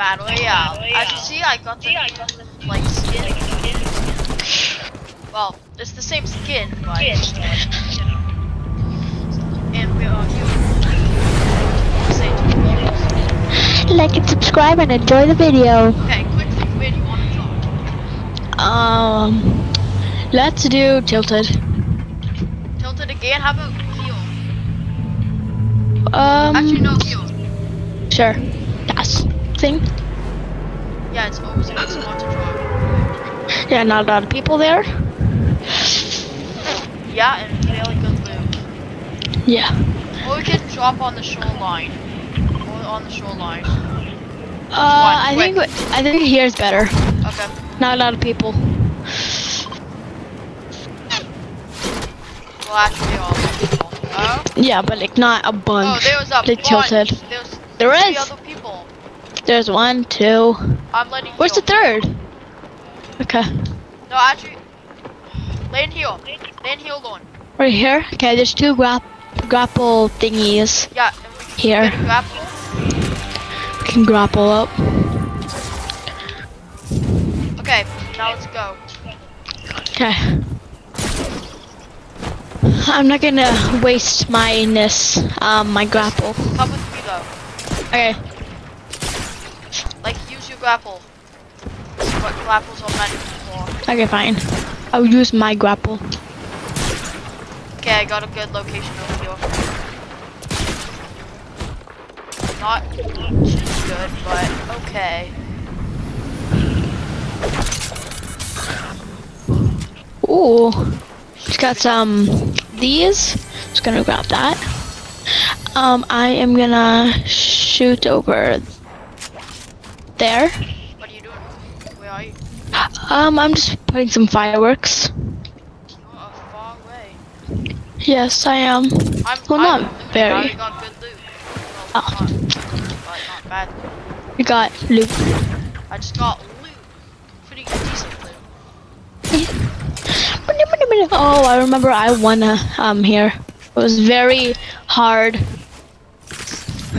Battle Royale. As you see, I got the like skin. Well, it's the same skin, but you know. And we are you. Say to the videos. Like and subscribe and enjoy the video. Okay, quickly, where do you want to go? Um, let's do tilted. Tilted again? How about heal? Um, Actually, no heal. sure. Yes. Thing. Yeah, it's always a good spot to drop. Yeah, not a lot of people there. Yeah, and really good loot. Yeah. Or we can drop on the shoreline. Or on the shoreline. Uh, I think I think here's better. Okay. Not a lot of people. Well, actually, all people. Oh? Yeah, but like not a Oh, bunch. there was a Like bunch. tilted. There's There three is. There's one, two. I'm letting Where's the third? Okay. No, actually. Land heal. Land heal on. Right here. Okay, there's two grap grapple thingies. Yeah, and we can Here. grapple. We can grapple up. Okay, now let's go. Okay. I'm not gonna waste my ness, um, my grapple. Come with me though. Okay. Like, use your grapple. Is grapples are meant for. Okay, fine. I'll use my grapple. Okay, I got a good location over here. Not too good, but okay. Ooh. It's got some these. Just gonna grab that. Um, I am gonna shoot over there. What are you doing? Where are you? Um, I'm just putting some fireworks. You're a far away. Yes, I am. I'm, Well, I'm, not very. got good loot. Well, Oh. not, not bad loot. We got loot. I just got loot. Pretty decent loot. Oh, I remember I won a, um here. It was very hard.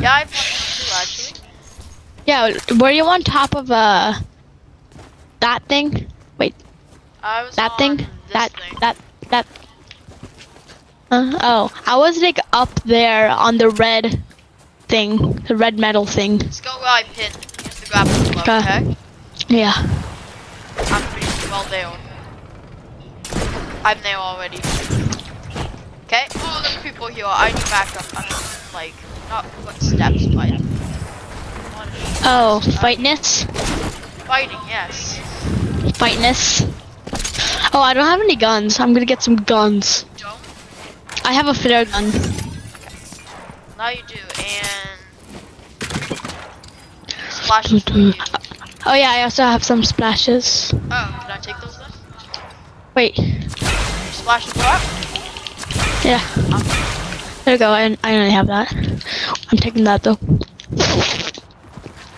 Yeah, I've won too, actually. Yeah, were you on top of uh that thing? Wait, I was that thing? That thing. that that. Uh, oh, I was like up there on the red thing, the red metal thing. Let's go where I pinned. Use the grapple glove, Okay. okay? Yeah. I'm pretty well there. I'm there already. Okay? Oh, there's people here. I need backup. I'm like, not footsteps, but. Oh, fightness, Fighting, yes. fightness. Oh, I don't have any guns. I'm gonna get some guns. Don't? I have a flare gun. Now you do, and. Splashes. Oh yeah, I also have some splashes. Oh, did I take those then? Wait, Splashes yeah. There we go. I, I only have that. I'm taking that though.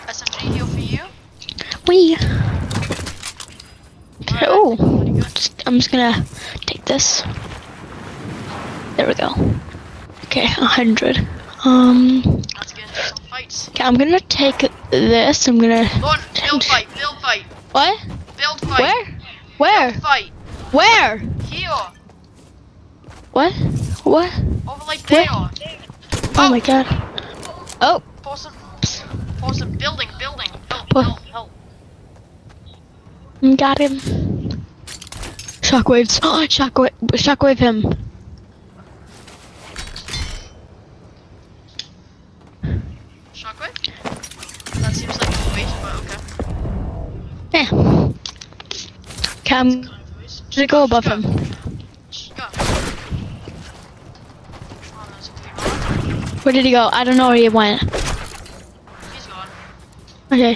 SMG heal for you? Wee. Alright, Oh, just, I'm just gonna take this. There we go. Okay, a hundred. Um, Let's get into some fights. okay, I'm gonna take this. I'm gonna. Lord, build fight, build fight, What? build fight. Where? Where? Build fight. Where? Here. What? What? Over like there. Oh my god. Oh, Person, person, building, building, help, What? help, help. Got him. Shockwaves. Oh, shockwave. Shockwave him. Shockwave? That seems like a waste, but okay. Yeah. Okay, I'm Kind of a waste. gonna go above him. Go. There's a clean one. Where did he go? I don't know where he went. He's gone. Okay.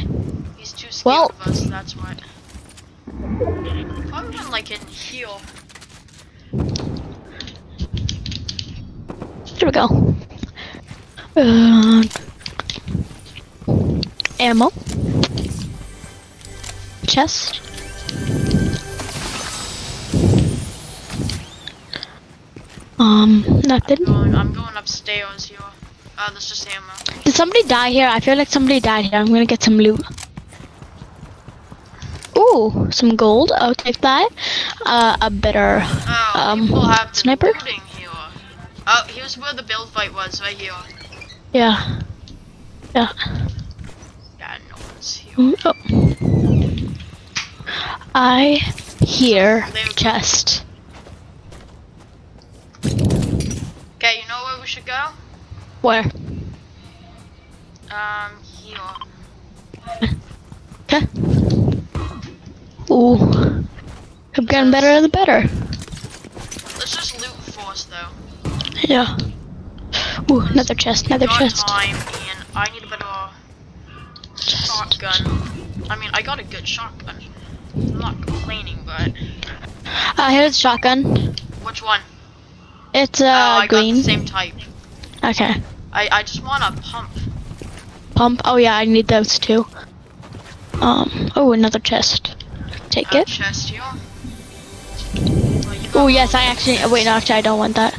He's too scared Well- of us, that's why. Probably went like in heal. There we go. Uh, ammo. Chest. Um, nothing. Going, I'm going upstairs here. Uh, that's just ammo. Did somebody die here? I feel like somebody died here. I'm gonna get some loot. Ooh, some gold. I'll take that. Uh, a better. Oh, Um, people have sniper? here. Oh, here's where the build fight was, right here. Yeah. Yeah. Yeah, no one's here. Mm, Oh. I hear chest. Okay, you know where we should go? Where? Um, here. Okay. Ooh. I'm getting better and better. Let's just loot first, though. Yeah. Ooh, another chest, another chest. time, and I need a better shotgun. I mean, I got a good shotgun. I'm not complaining, but Uh, here's a shotgun. which one? It's oh, uh I got green. the same type. Okay. I I just want a pump. Pump. Oh yeah, I need those too. Um. Oh, another chest. Take Uh, it. chest here. Well, you Oh yes, I actually. Wait, no, actually, I don't want that.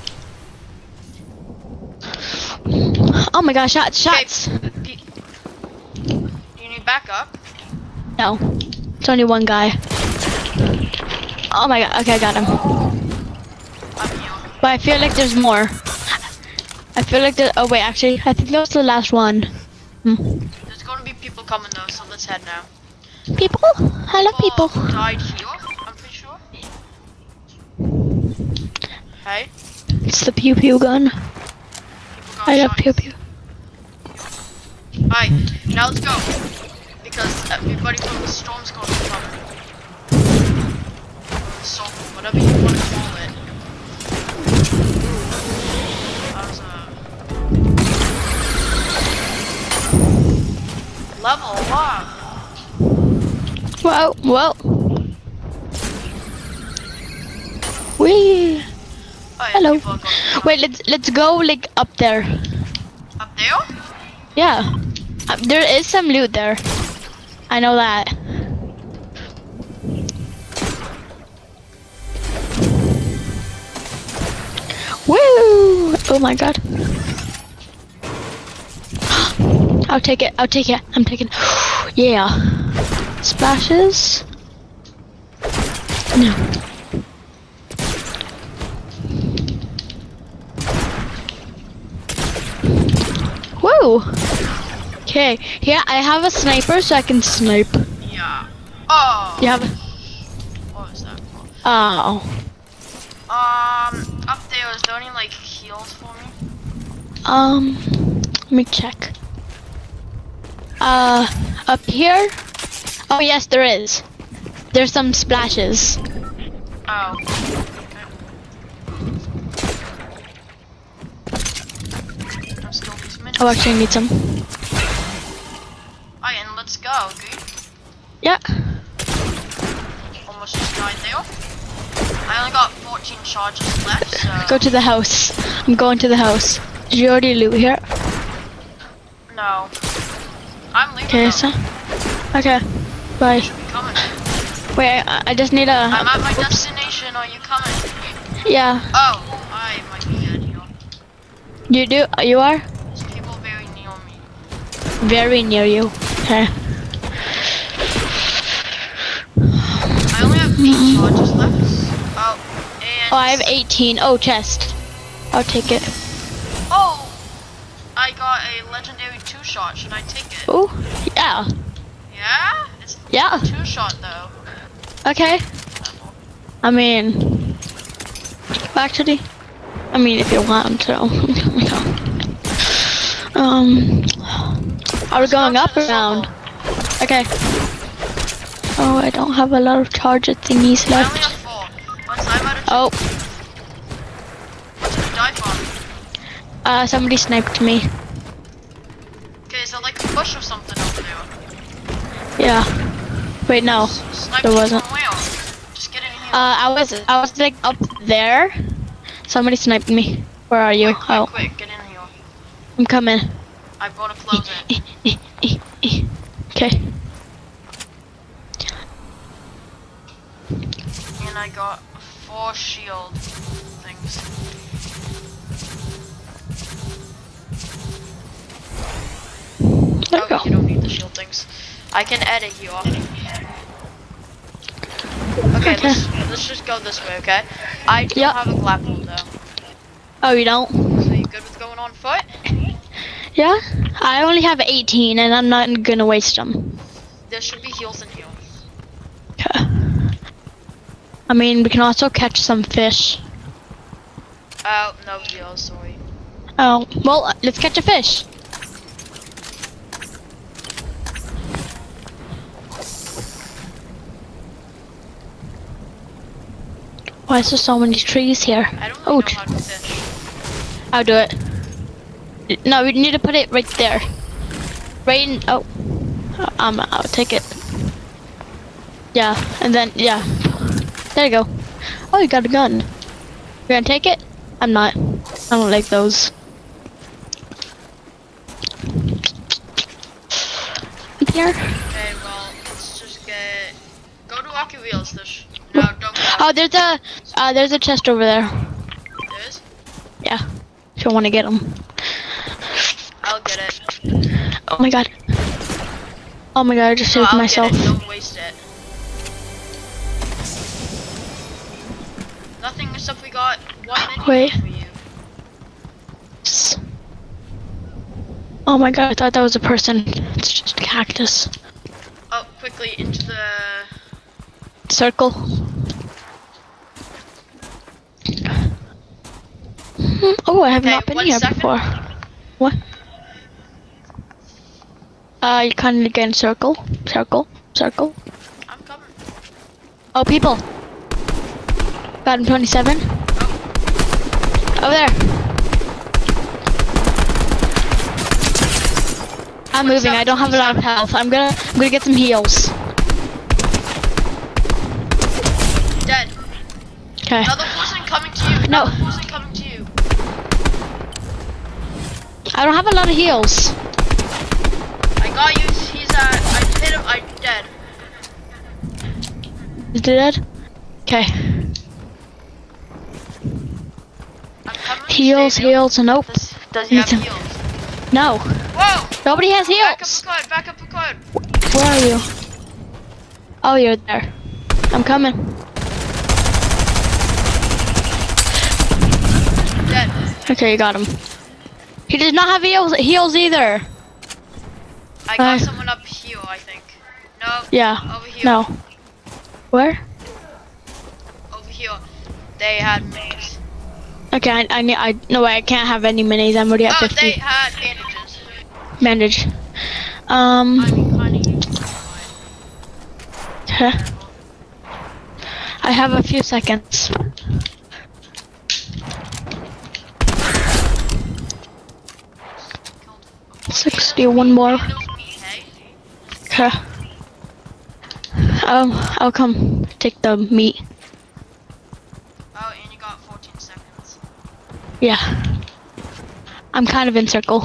Oh my gosh, shots, shots. Do you need backup? No, it's only one guy. Oh my god. Okay, I got him. But I feel like there's more. I feel like there. Oh wait, actually, I think that was the last one. Hmm. There's gonna be people coming though, so let's head now. People? Hello, love people. died here. I'm pretty sure. Hey, It's the pew pew gun. I love pew pew. Alright, now let's go. Because everybody from the storm's gonna coming. So, whatever you want to call it. Level up. Whoa, whoa. Wee. Oh, yeah, Hello. people are going Wait, let's let's go like up there. Up there? Yeah. Uh, there is some loot there. I know that. Woo! Oh my god. I'll take it. I'll take it. I'm taking. yeah. Splashes. No. Woo! Okay, yeah, I have a sniper so I can snipe. Yeah. Oh. You have a... What was that for? Oh. Um, up there, is there any, like, heals for me? Um, let me check. Uh, up here? Oh yes, there is. There's some splashes. Oh. I'm still these minutes. Oh, actually I need some. Alright, and let's go, good? Yeah. Almost just died there. I only got 14 charges left, so... Go to the house. I'm going to the house. Did you already loot here? No. I'm leaving Okay, so. Okay. Bye. Should be coming. Wait, I, I just need a. I'm at my oops. destination, are you coming? Yeah. Oh, I might be dead here. You do. You are There's people very near me. very near you. Okay. I only have 8 mm-hmm. charges left. Oh, and... Oh, I have 18. Oh, chest. I'll take it. Oh! I got a legendary two shot. Should I take it? Oh, yeah. Yeah? Yeah. two shot though. Okay. I mean, actually, I mean, if you want to. um, are we going up or down? Okay. Oh, I don't have a lot of charger thingies left. have four. Once I'm out of Oh, what did you die from? uh, somebody sniped me. Okay, is there like a bush or something over there? Yeah. Wait, no, there wasn't. Uh, I was I was like up there. Somebody sniped me. Where are you? Quick, oh. Quick, get in here. I'm coming. I brought a close it. Okay. And I got four shield things. There oh, you, you don't need the shield things. I can edit you off. Okay, Okay. Let's, let's just go this way, okay? I don't Yep. have a grapple though. Oh, you don't? So you good with going on foot? Yeah? I only have 18 and I'm not gonna waste them. There should be heals and heals. Okay. I mean, we can also catch some fish. Oh, no heals, sorry. Oh, well, let's catch a fish. Why is there so many trees here? I don't Oh, really tr- know how to fish. I'll do it. No, we need to put it right there. Right in, oh. Um, I'll take it. Yeah, and then, yeah. There you go. Oh, you got a gun. You're gonna take it? I'm not. I don't like those. Here? Okay, well, let's just get... Go to Rocky Reels, there's... No, don't go. Oh, there's a, uh, there's a chest over there. There is? Yeah. If you want to get them. I'll get it. Oh my god. Oh my god, I just No, saved I'll myself. don't waste it. Nothing except we got one Wait. for you. S- Oh my god, I thought that was a person. It's just a cactus. Oh, quickly, into the... Circle. Hmm, Oh, I have Okay, not been here second. before. What? Uh, you kind of get in circle, circle, circle. I'm coming. Oh, people. Got him 27. Over there. I'm moving. I don't have a lot of health. I'm gonna, I'm gonna get some heals. Dead. Okay. Another person coming to you. No. Another person coming to you. I don't have a lot of heals. I got you. He's at... I hit him. I'm dead. Is he dead? Okay. Heals, heals, nope. Does, does he have heals? No. Whoa! Nobody has Back up heals. the code. Back up the code. Where are you? Oh, you're there. I'm coming. Dead. Okay, you got him. He does not have heals, heals either. I got Uh. someone up here, I think. No. Yeah. Over here. No. Where? Over here. They had minis. Okay, I, I need. I no way. I can't have any minis. I'm already at Oh, 50. they had bandages. Bandage. Um. I mean, huh. I have a few seconds. Sixty. One more. Okay. Um. I'll come take the meat. Oh, and you got 14 seconds. Yeah. I'm kind of in circle.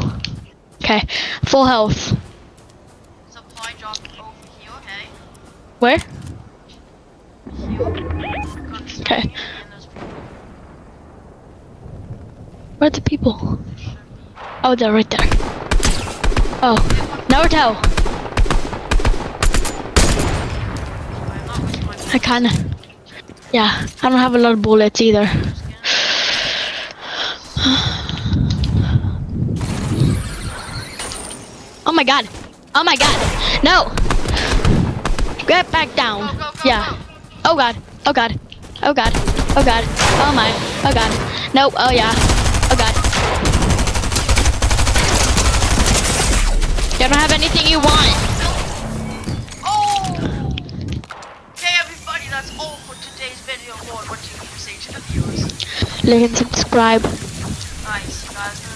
Okay. Full health. Supply drop over here, okay? Where? Okay. And there's people. Where are the people? Oh, they're right there. Oh, Naruto. I kinda. Yeah, I don't have a lot of bullets either. Oh my god. Oh my god. No. Get back down. Go, go, go, yeah. Oh god. Oh god. Oh god. Oh god. Oh my. Oh god. Nope. Oh yeah. You don't have anything you want. Oh! Everybody, that's all for today's video you say to the viewers. Like and subscribe. Nice, guys.